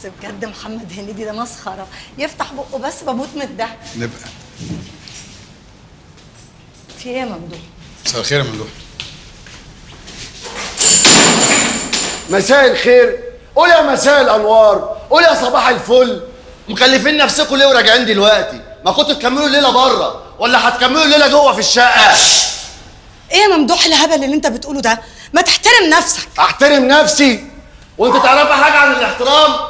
بس بجد محمد هنيدي ده مسخرة. يفتح بقه بس بموت من الضحك. نبقى. في إيه يا ممدوح؟ مساء الخير يا ممدوح. مساء الخير. قول يا مساء الأنوار. قول يا صباح الفل. مكلفين نفسكم ليه وراجعين دلوقتي؟ ما كنتوا تكملوا الليلة بره ولا هتكملوا الليلة جوه في الشقة؟ إيه يا ممدوح الهبل اللي أنت بتقوله ده؟ ما تحترم نفسك. أحترم نفسي. وأنت تعرفي حاجة عن الاحترام؟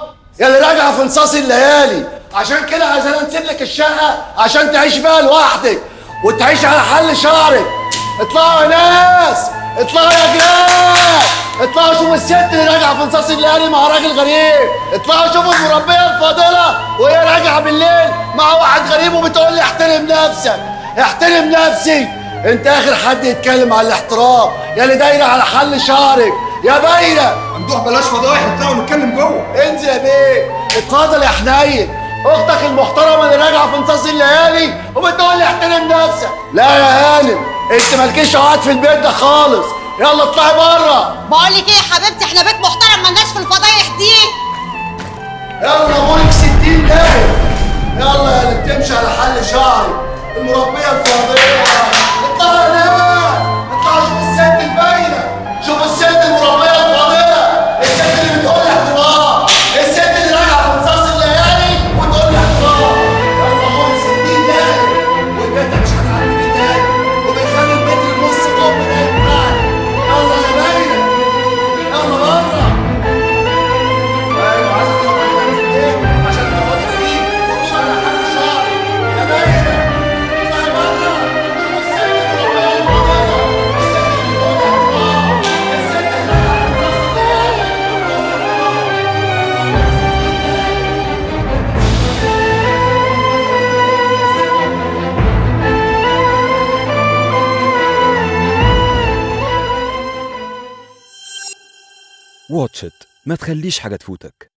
في نصاص الليالي. عشان كده عايزانا نسيب لك الشقة عشان تعيش فيها لوحدك وتعيش على حل شعرك. اطلعوا يا ناس اطلعوا يا جيران. اطلعوا شوفوا الست اللي راجعة في نصاص الليالي مع راجل غريب. اطلعوا شوفوا المربية الفاضلة وهي راجعة بالليل مع واحد غريب وبتقول لي احترم نفسك احترم نفسي انت آخر حد يتكلم على الاحترام يا اللي دايره على حل شعرك. يا باينه ممدوح بلاش فضايح اطلعوا نتكلم جوه. انزل يا بيه. اتفضل يا حنين. أختك المحترمة اللي راجعة في نصاص الليالي وبتقول لي احترم نفسك. لا يا هانم انت مالكيش قعد في البيت ده خالص. يلا اطلعي بره بقول لك إيه يا حبيبتي إحنا بيت محترم مالناش في الفضايح دي. يلا بقولك 60 دقيقة يلا يا اللي بتمشي على حل شعري. المربية الفاضلة واتش ما تخليش حاجة تفوتك.